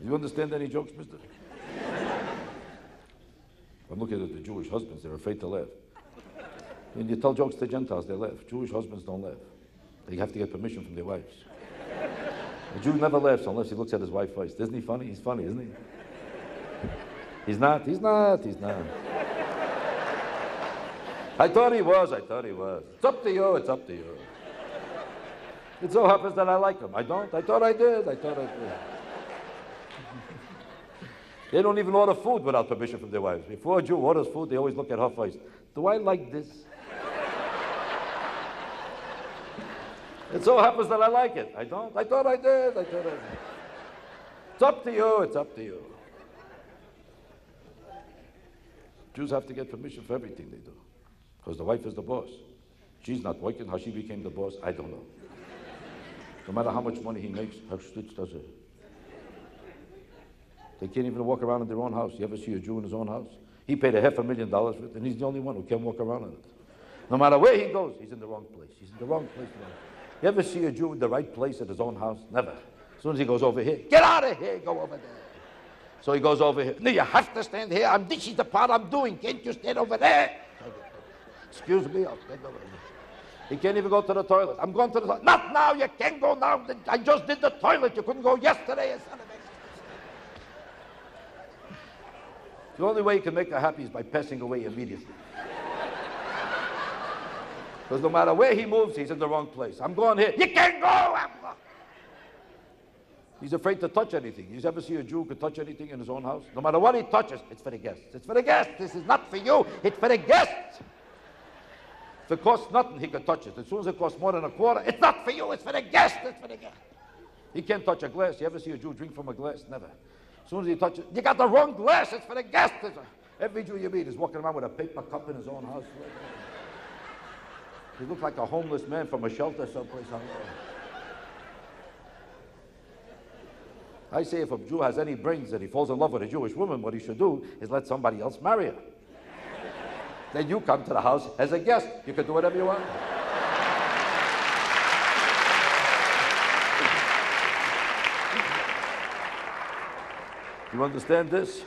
Do you understand any jokes, mister? I'm looking at the Jewish husbands, they're afraid to laugh. When you tell jokes to Gentiles, they laugh. Jewish husbands don't laugh. They have to get permission from their wives. A Jew never laughs unless he looks at his wife first. Isn't he funny? He's funny, isn't he? He's not, he's not, he's not. I thought he was, I thought he was. It's up to you, it's up to you. It so happens that I like him. I don't, I thought I did, I thought I did. They don't even order food without permission from their wives. Before a Jew orders food, they always look at her first. Do I like this? it so happens that I like it. I don't. I thought I did. I thought I did. It's up to you. It's up to you. Jews have to get permission for everything they do. Because the wife is the boss. She's not working. How she became the boss, I don't know. No matter how much money he makes, her stitch does it. They can't even walk around in their own house. You ever see a Jew in his own house? He paid a half a million dollars for it, and he's the only one who can walk around in it. No matter where he goes, he's in the wrong place. He's in the wrong place. You ever see a Jew in the right place at his own house? Never. As soon as he goes over here, get out of here, go over there. So he goes over here. No, you have to stand here. I'm, this is the part I'm doing. Can't you stand over there? Excuse me, I'll stand over there. He can't even go to the toilet. I'm going to the toilet. Not now, you can't go now. I just did the toilet. You couldn't go yesterday. Son of a- The only way you can make her happy is by passing away immediately. Because no matter where he moves, he's in the wrong place. I'm going here. You can't go. He's afraid to touch anything. You ever see a Jew could touch anything in his own house? No matter what he touches, it's for the guests. It's for the guests. This is not for you. It's for the guests. If it costs nothing, he can touch it. As soon as it costs more than a quarter, it's not for you. It's for the guests. It's for the guests. He can't touch a glass. You ever see a Jew drink from a glass? Never. As soon as he touches, you got the wrong glass. It's for the a- every Jew you meet is walking around with a paper cup in his own house. He looks like a homeless man from a shelter someplace. I say if a Jew has any brains and he falls in love with a Jewish woman, what he should do is let somebody else marry her. then you come to the house as a guest. You can do whatever you want. You understand this?